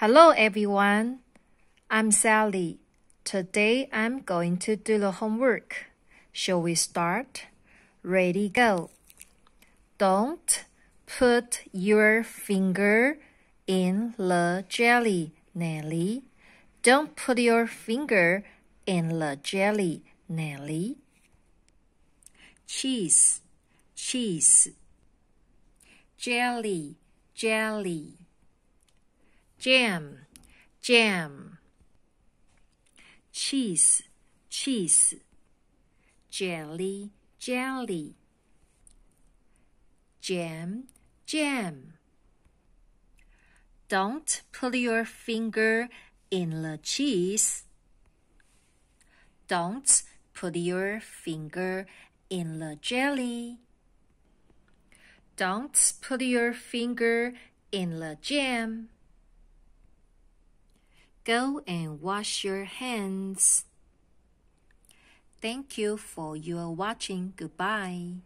Hello everyone, I'm Sally. Today I'm going to do the homework. Shall we start? Ready, go. Don't put your finger in the jelly, Nelly. Don't put your finger in the jelly, Nelly. Cheese, cheese. Jelly, jelly. Jam, jam. Cheese, cheese. Jelly, jelly. Jam, jam. Don't put your finger in the cheese. Don't put your finger in the jelly. Don't put your finger in the jam. Go and wash your hands. Thank you for your watching. Goodbye.